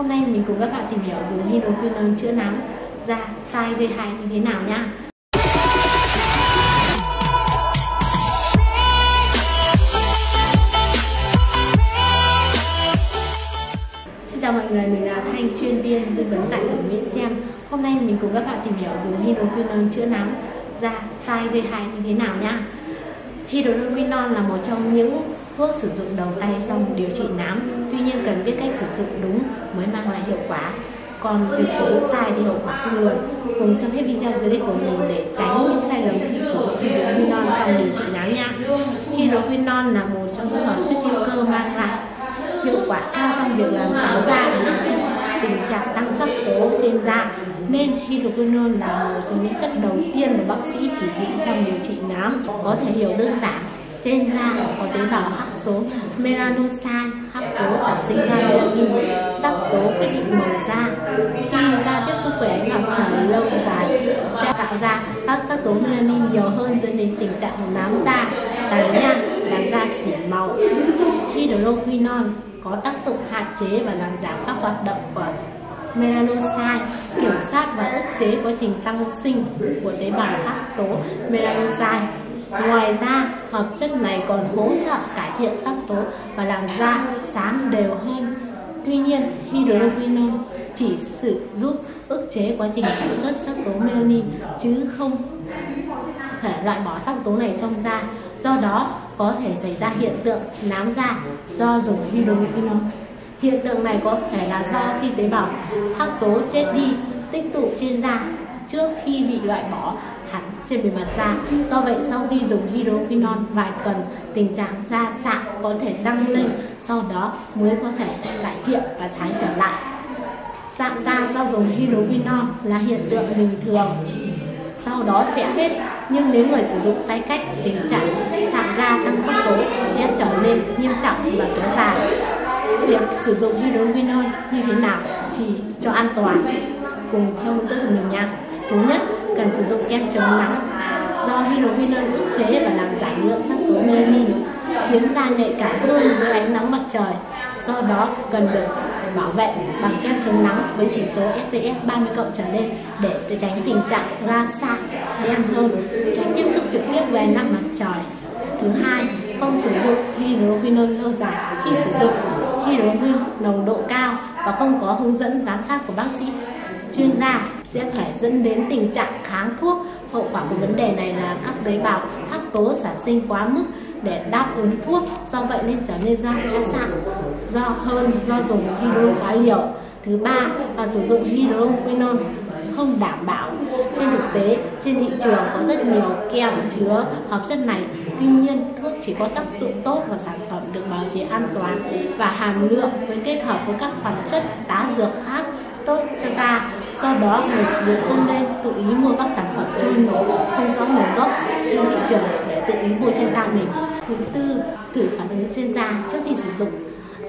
Hôm nay mình cùng các bạn tìm hiểu dùng hydroquinone chữa nám da sai gây hại như thế nào nhá. Xin chào mọi người, mình là Thanh chuyên viên tư vấn tại thẩm mỹ xem. Hôm nay mình cùng các bạn tìm hiểu dùng hydroquinone chữa nám da sai gây hại như thế nào nhá. Hydroquinone là một trong những thuốc sử dụng đầu tay trong điều trị nám. Tuy nhiên cần biết cách sử dụng đúng mới mang lại hiệu quả. Còn việc sử dụng sai thì hậu quả không lường cùng xem hết video dưới đây của mình để tránh những sai lầm khi sử dụng hydroquinone trong điều trị nám nha. Hydroquinone là một trong những hợp chất hữu cơ mang lại hiệu quả cao trong việc làm sáng da và điều trị tình trạng tăng sắc tố trên da. Nên hydroquinone là một trong những chất đầu tiên mà bác sĩ chỉ định trong điều có thể hiểu đơn giản. Trên da có tế bào hắc số melanocyte hắc tố sản sinh ra melanin sắc tố quyết định màu da. Khi da tiếp xúc với ánh mặt trời lâu dài, sẽ tạo ra các sắc tố melanin nhiều hơn, dẫn đến tình trạng nám da, tàn nhang làn da xỉn màu. Hydroquinone có tác dụng hạn chế và làm giảm các hoạt động của melanocyte kiểm soát và ức chế quá trình tăng sinh của tế bào hắc tố melanocyte Ngoài ra, hợp chất này còn hỗ trợ cải thiện sắc tố và làm da sáng đều hơn. Tuy nhiên, hydroquinone chỉ sử giúp ức chế quá trình sản xuất sắc tố melanin chứ không thể loại bỏ sắc tố này trong da. Do đó, có thể xảy ra hiện tượng nám da do dùng hydroquinone. Hiện tượng này có thể là do khi tế bào hắc tố chết đi tích tụ trên da trước khi bị loại bỏ hẳn trên bề mặt da. Do vậy sau khi dùng hydroquinone vài tuần, tình trạng da sạm có thể tăng lên, sau đó mới có thể cải thiện và sáng trở lại. Sạm da do dùng hydroquinone là hiện tượng bình thường sau đó sẽ hết nhưng nếu người sử dụng sai cách tình trạng sạm da tăng sắc tố sẽ trở nên nghiêm trọng và kéo dài việc sử dụng hydroquinone như thế nào thì cho an toàn cùng theo hướng dẫn của mình nha. Thứ nhất, cần sử dụng kem chống nắng. Do hydroquinone ức chế và làm giảm lượng sắc tố melanin, khiến da nhạy cảm hơn với ánh nắng mặt trời. Do đó, cần được bảo vệ bằng kem chống nắng với chỉ số SPF 30 cộng trở lên để tránh tình trạng da sạm đen hơn, tránh tiếp xúc trực tiếp với ánh nắng mặt trời. Thứ hai, không sử dụng hydroquinone lâu dài khi sử dụng hydroquin nồng độ cao và không có hướng dẫn giám sát của bác sĩ chuyên gia sẽ phải dẫn đến tình trạng kháng thuốc. Hậu quả của vấn đề này là các tế bào hắc tố sản sinh quá mức để đáp ứng thuốc, do vậy nên trở nên da sẽ sạm do hơn do dùng hydro quá liều. Thứ ba là sử dụng hydroquinone không đảm bảo. Trên thực tế, trên thị trường có rất nhiều kem chứa hợp chất này. Tuy nhiên, thuốc chỉ có tác dụng tốt và sản phẩm được bảo chế an toàn và hàm lượng với kết hợp với các hoạt chất tá dược khác tốt cho da do đó người sử dụng không nên tự ý mua các sản phẩm trôi nổi không rõ nguồn gốc trên thị trường để tự ý mua trên da mình thứ tư thử phản ứng trên da trước khi sử dụng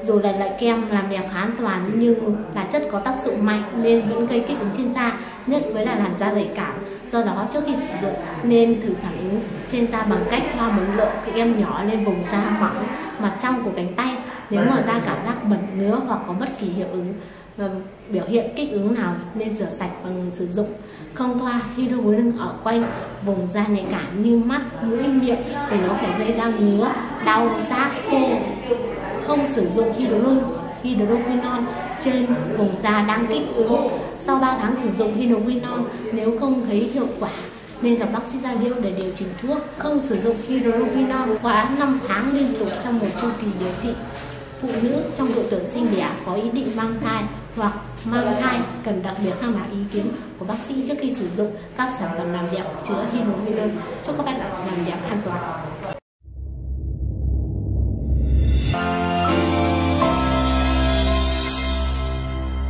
dù là loại kem làm đẹp khá an toàn, nhưng là chất có tác dụng mạnh nên vẫn gây kích ứng trên da, nhất với là làn da nhạy cảm. Do đó, trước khi sử dụng, nên thử phản ứng trên da bằng cách thoa một lượng kem nhỏ lên vùng da mỏng, mặt trong của cánh tay. Nếu mà da cảm giác bẩn ngứa hoặc có bất kỳ hiệu ứng và biểu hiện kích ứng nào nên rửa sạch bằng sử dụng. Không thoa hydroquinone ở quanh vùng da nhạy cảm như mắt, mũi, miệng, vì nó có thể gây ra ngứa, đau, rát, khô không sử dụng hydroquinone hydroquinone trên vùng da đang kích ứng. Sau 3 tháng sử dụng hydroquinone, nếu không thấy hiệu quả, nên gặp bác sĩ da liễu để điều chỉnh thuốc. Không sử dụng hydroquinone quá 5 tháng liên tục trong một chu kỳ điều trị. Phụ nữ trong độ tuổi sinh đẻ có ý định mang thai hoặc mang thai cần đặc biệt tham khảo ý kiến của bác sĩ trước khi sử dụng các sản phẩm làm đẹp chứa hydroquinone. Chúc các bạn